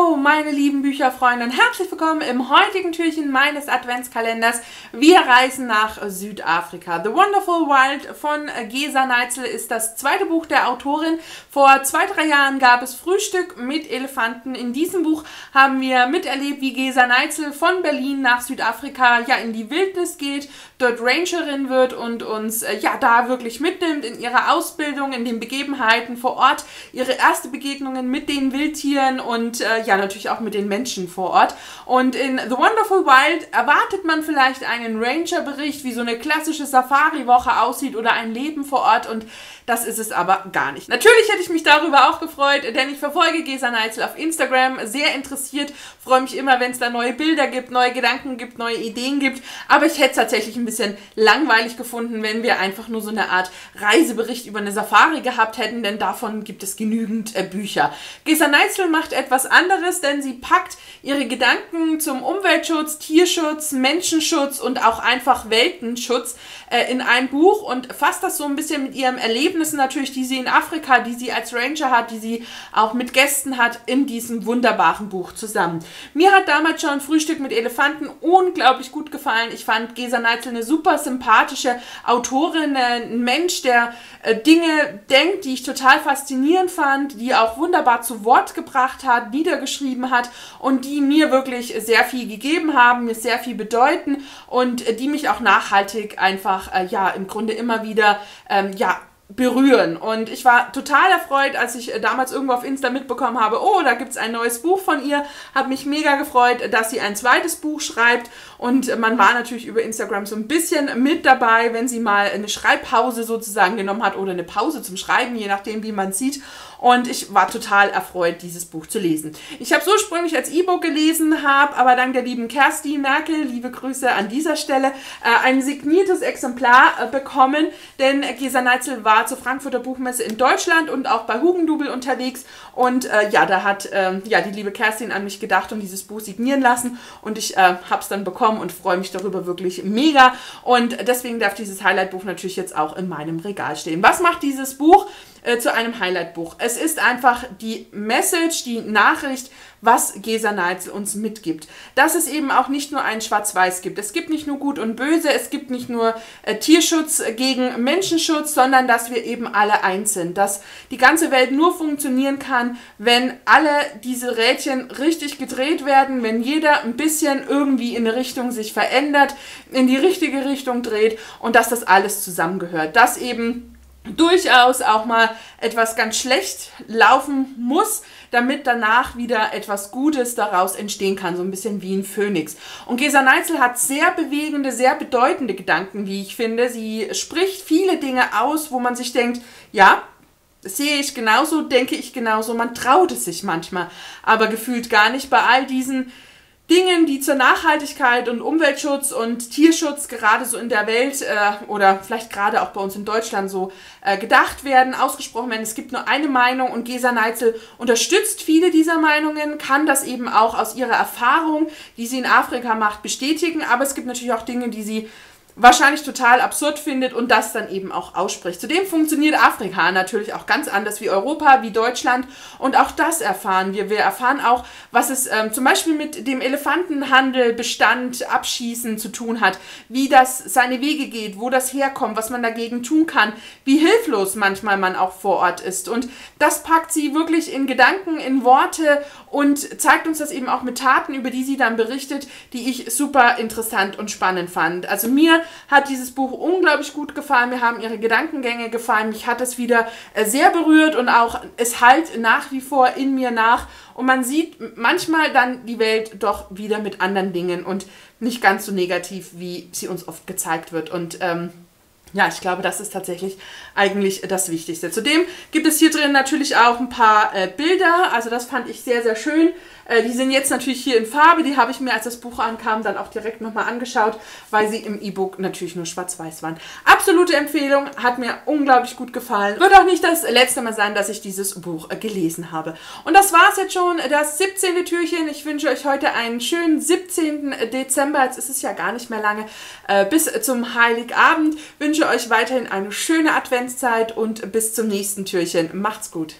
Meine lieben Bücherfreunde und herzlich willkommen im heutigen Türchen meines Adventskalenders. Wir reisen nach Südafrika. The Wonderful Wild von Gesa Neitzel ist das zweite Buch der Autorin. Vor zwei, drei Jahren gab es Frühstück mit Elefanten. In diesem Buch haben wir miterlebt, wie Gesa Neitzel von Berlin nach Südafrika ja in die Wildnis geht, dort Rangerin wird und uns äh, ja da wirklich mitnimmt in ihrer Ausbildung, in den Begebenheiten vor Ort, ihre erste Begegnungen mit den Wildtieren und äh, ja, natürlich auch mit den Menschen vor Ort. Und in The Wonderful Wild erwartet man vielleicht einen Ranger-Bericht, wie so eine klassische Safari-Woche aussieht oder ein Leben vor Ort und das ist es aber gar nicht. Natürlich hätte ich mich darüber auch gefreut, denn ich verfolge Gesa Neitzel auf Instagram, sehr interessiert, freue mich immer, wenn es da neue Bilder gibt, neue Gedanken gibt, neue Ideen gibt, aber ich hätte tatsächlich ein bisschen langweilig gefunden, wenn wir einfach nur so eine Art Reisebericht über eine Safari gehabt hätten, denn davon gibt es genügend äh, Bücher. Gesa Neitzel macht etwas was anderes, denn sie packt ihre Gedanken zum Umweltschutz, Tierschutz, Menschenschutz und auch einfach Weltenschutz äh, in ein Buch und fasst das so ein bisschen mit ihren Erlebnissen natürlich, die sie in Afrika, die sie als Ranger hat, die sie auch mit Gästen hat, in diesem wunderbaren Buch zusammen. Mir hat damals schon Frühstück mit Elefanten unglaublich gut gefallen. Ich fand Gesa Neitzel eine super sympathische Autorin, äh, ein Mensch, der äh, Dinge denkt, die ich total faszinierend fand, die auch wunderbar zu Wort gebracht hat, niedergeschrieben hat und die mir wirklich sehr viel gegeben haben, mir sehr viel bedeuten und die mich auch nachhaltig einfach, äh, ja, im Grunde immer wieder, ähm, ja, berühren. Und ich war total erfreut, als ich äh, damals irgendwo auf Insta mitbekommen habe, oh, da gibt es ein neues Buch von ihr. Habe mich mega gefreut, dass sie ein zweites Buch schreibt. Und man war natürlich über Instagram so ein bisschen mit dabei, wenn sie mal eine Schreibpause sozusagen genommen hat oder eine Pause zum Schreiben, je nachdem, wie man sieht. Und ich war total erfreut, dieses Buch zu lesen. Ich habe es ursprünglich als E-Book gelesen, habe aber dank der lieben Kerstin Merkel, liebe Grüße an dieser Stelle, äh, ein signiertes Exemplar äh, bekommen, denn Gesa Neitzel war zur Frankfurter Buchmesse in Deutschland und auch bei Hugendubel unterwegs. Und äh, ja, da hat ähm, ja, die liebe Kerstin an mich gedacht und dieses Buch signieren lassen. Und ich äh, habe es dann bekommen und freue mich darüber wirklich mega. Und deswegen darf dieses Highlight-Buch natürlich jetzt auch in meinem Regal stehen. Was macht dieses Buch? Äh, zu einem Highlight-Buch. Es ist einfach die Message, die Nachricht, was Gesa Neitzel uns mitgibt. Dass es eben auch nicht nur ein Schwarz-Weiß gibt. Es gibt nicht nur Gut und Böse, es gibt nicht nur äh, Tierschutz gegen Menschenschutz, sondern dass wir eben alle eins sind. Dass die ganze Welt nur funktionieren kann, wenn alle diese Rädchen richtig gedreht werden, wenn jeder ein bisschen irgendwie in eine Richtung sich verändert, in die richtige Richtung dreht und dass das alles zusammengehört. Dass eben durchaus auch mal etwas ganz schlecht laufen muss, damit danach wieder etwas Gutes daraus entstehen kann, so ein bisschen wie ein Phönix. Und Gesa Neitzel hat sehr bewegende, sehr bedeutende Gedanken, wie ich finde. Sie spricht viele Dinge aus, wo man sich denkt, ja, sehe ich genauso, denke ich genauso, man traut es sich manchmal, aber gefühlt gar nicht bei all diesen Dingen, die zur Nachhaltigkeit und Umweltschutz und Tierschutz gerade so in der Welt äh, oder vielleicht gerade auch bei uns in Deutschland so äh, gedacht werden, ausgesprochen werden. Es gibt nur eine Meinung und Gesa Neitzel unterstützt viele dieser Meinungen, kann das eben auch aus ihrer Erfahrung, die sie in Afrika macht, bestätigen. Aber es gibt natürlich auch Dinge, die sie wahrscheinlich total absurd findet und das dann eben auch ausspricht. Zudem funktioniert Afrika natürlich auch ganz anders wie Europa, wie Deutschland und auch das erfahren wir. Wir erfahren auch, was es ähm, zum Beispiel mit dem Elefantenhandel, Bestand, Abschießen zu tun hat, wie das seine Wege geht, wo das herkommt, was man dagegen tun kann, wie hilflos manchmal man auch vor Ort ist. Und das packt sie wirklich in Gedanken, in Worte und zeigt uns das eben auch mit Taten, über die sie dann berichtet, die ich super interessant und spannend fand. Also mir hat dieses Buch unglaublich gut gefallen. Mir haben ihre Gedankengänge gefallen. Mich hat es wieder äh, sehr berührt und auch es halt nach wie vor in mir nach. Und man sieht manchmal dann die Welt doch wieder mit anderen Dingen und nicht ganz so negativ, wie sie uns oft gezeigt wird. Und ähm, ja, ich glaube, das ist tatsächlich eigentlich das Wichtigste. Zudem gibt es hier drin natürlich auch ein paar äh, Bilder. Also das fand ich sehr, sehr schön. Äh, die sind jetzt natürlich hier in Farbe. Die habe ich mir, als das Buch ankam, dann auch direkt nochmal angeschaut, weil sie im E-Book natürlich nur schwarz-weiß waren. Absolute Empfehlung. Hat mir unglaublich gut gefallen. Wird auch nicht das letzte Mal sein, dass ich dieses Buch äh, gelesen habe. Und das war es jetzt schon. Das 17. Türchen. Ich wünsche euch heute einen schönen 17. Dezember. Jetzt ist es ja gar nicht mehr lange. Äh, bis zum Heiligabend. Wünsche wünsche euch weiterhin eine schöne Adventszeit und bis zum nächsten Türchen. Macht's gut.